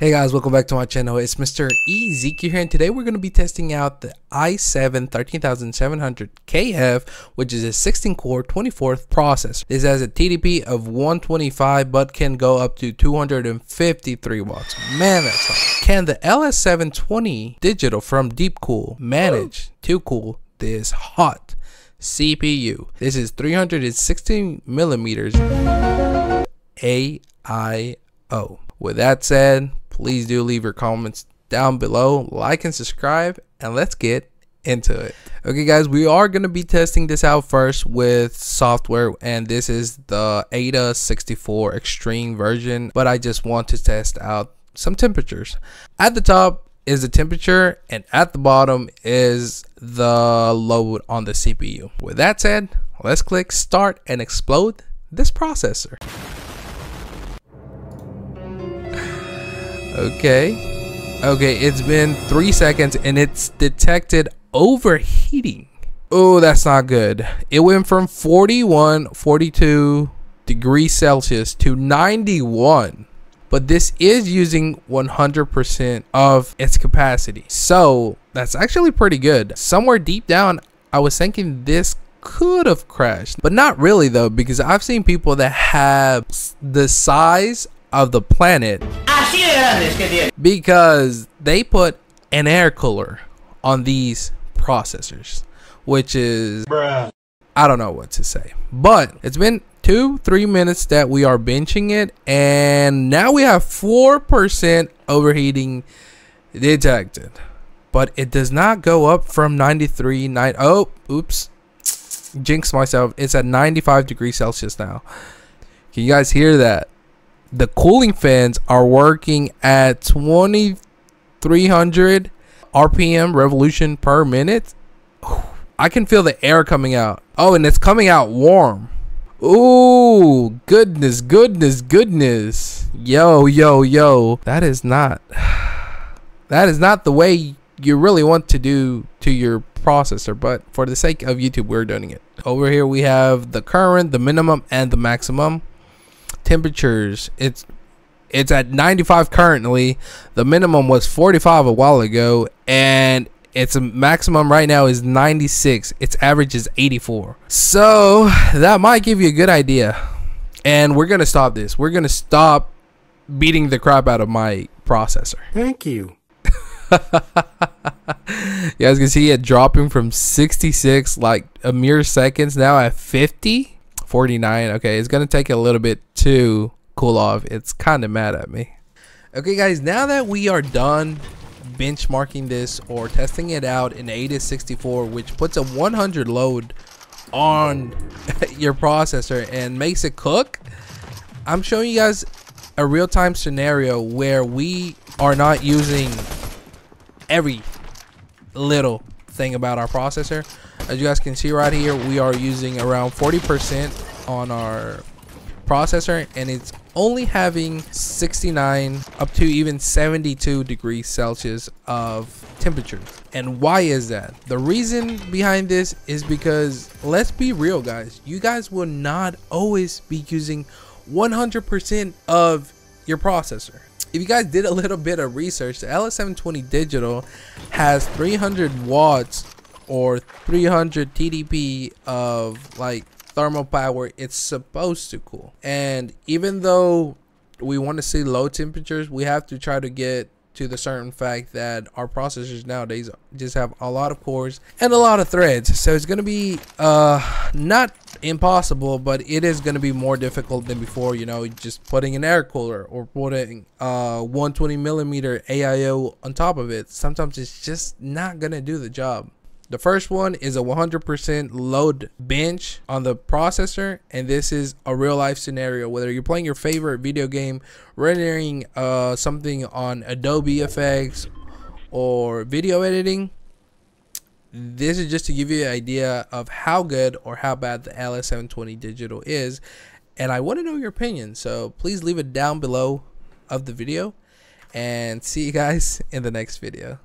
Hey guys, welcome back to my channel. It's Mr. Ezekiel here, and today we're going to be testing out the i7 13700KF, which is a 16-core 24th processor. This has a TDP of 125, but can go up to 253 watts. Man, that's hot. Can the LS720 digital from Deepcool manage oh. to cool this hot CPU? This is 316 millimeters AIO. With that said, please do leave your comments down below, like and subscribe, and let's get into it. Okay guys, we are going to be testing this out first with software and this is the AIDA64 Extreme version, but I just want to test out some temperatures. At the top is the temperature and at the bottom is the load on the CPU. With that said, let's click start and explode this processor. Okay. Okay, it's been three seconds and it's detected overheating. Oh, that's not good. It went from 41, 42 degrees Celsius to 91. But this is using 100% of its capacity. So that's actually pretty good. Somewhere deep down, I was thinking this could have crashed. But not really though, because I've seen people that have the size of the planet because they put an air cooler on these processors, which is Bruh. I don't know what to say. But it's been two, three minutes that we are benching it, and now we have four percent overheating detected. But it does not go up from 93, 9, oh, oops, jinx myself. It's at 95 degrees Celsius now. Can you guys hear that? The cooling fans are working at 2300 RPM revolution per minute. I can feel the air coming out. Oh, and it's coming out warm. Ooh, goodness, goodness, goodness. Yo, yo, yo. That is not that is not the way you really want to do to your processor, but for the sake of YouTube, we're doing it. Over here we have the current, the minimum, and the maximum temperatures. It's it's at 95 currently. The minimum was 45 a while ago, and its maximum right now is 96. Its average is 84. So that might give you a good idea. And we're gonna stop this. We're gonna stop beating the crap out of my processor. Thank you. you guys can see it dropping from 66 like a mere seconds now at 50 49. Okay, it's going to take a little bit to cool off. It's kind of mad at me. Okay, guys, now that we are done benchmarking this or testing it out in AIDA64, which puts a 100 load on your processor and makes it cook, I'm showing you guys a real-time scenario where we are not using every little thing about our processor as you guys can see right here we are using around 40% on our processor and it's only having 69 up to even 72 degrees Celsius of temperature. And why is that? The reason behind this is because let's be real guys, you guys will not always be using 100% of your processor. If you guys did a little bit of research, the LS720 digital has 300 watts or 300 TDP of like thermal power it's supposed to cool. And even though we want to see low temperatures we have to try to get to the certain fact that our processors nowadays just have a lot of cores and a lot of threads. So it's going to be uh not impossible but it is going to be more difficult than before you know just putting an air cooler or putting uh 120 millimeter AIO on top of it. Sometimes it's just not going to do the job the first one is a 100% load bench on the processor, and this is a real life scenario. Whether you're playing your favorite video game, rendering uh, something on Adobe Effects, or video editing, this is just to give you an idea of how good or how bad the LS720 digital is. And I want to know your opinion, so please leave it down below of the video. And see you guys in the next video.